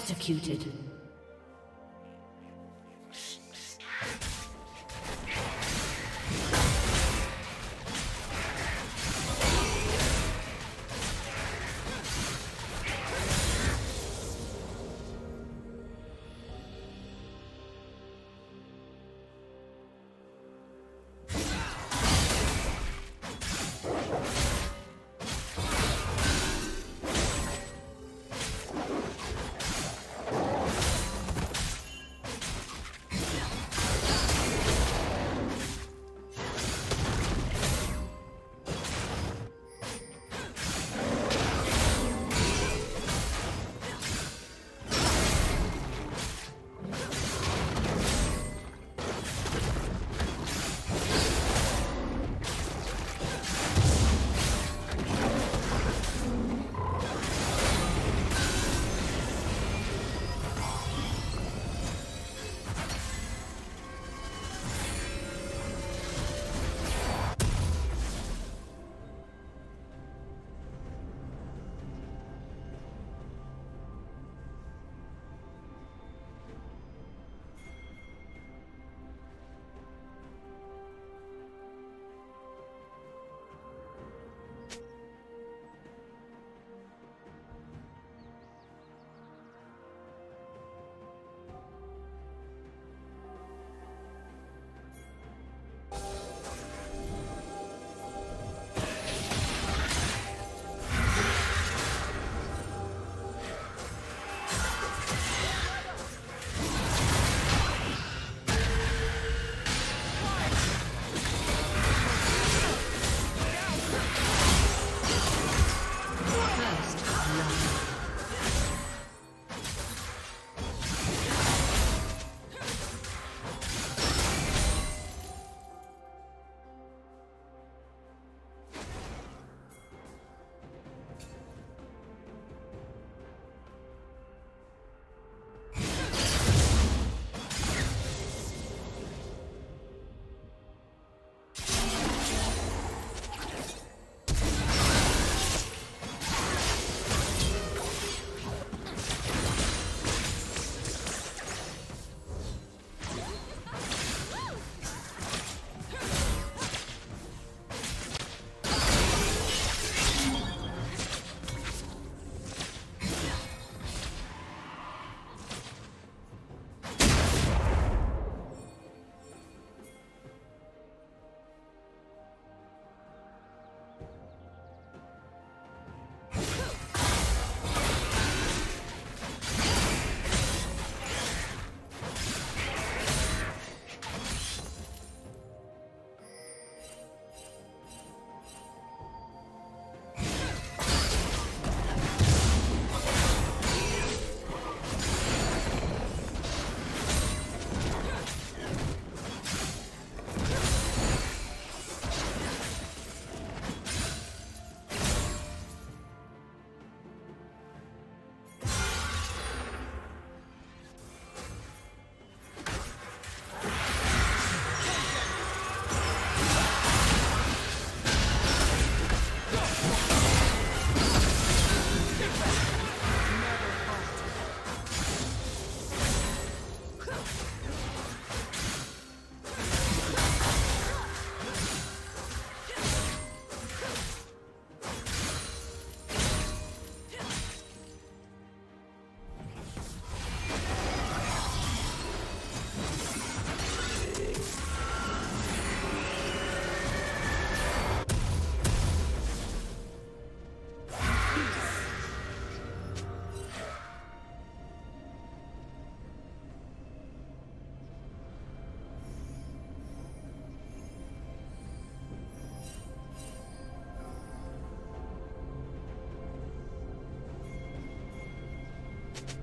Executed.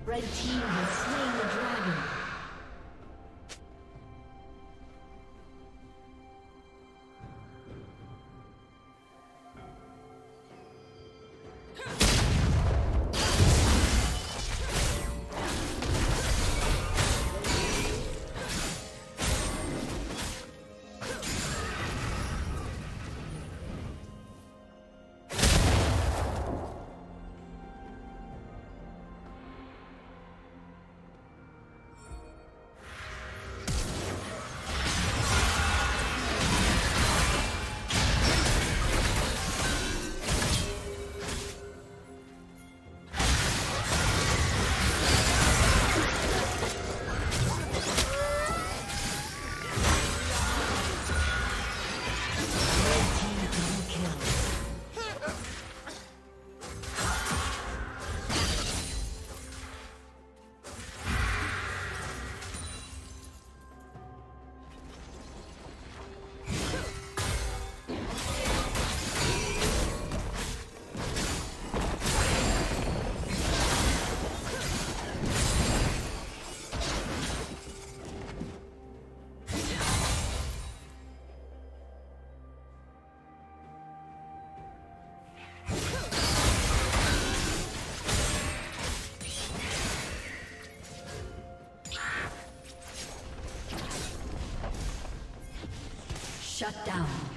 Red team has slain Shut down.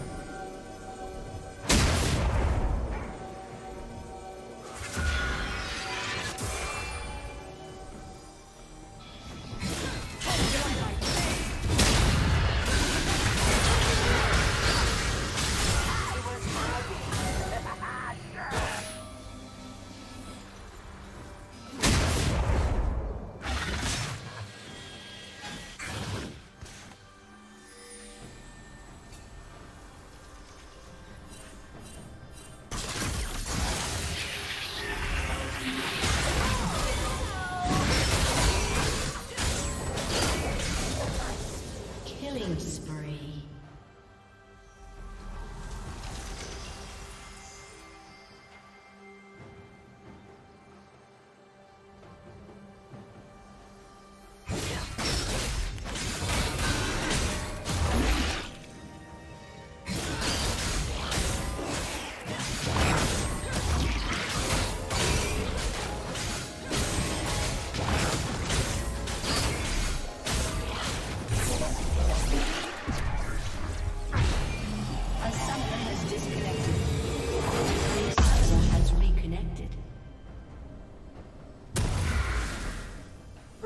Killing spree.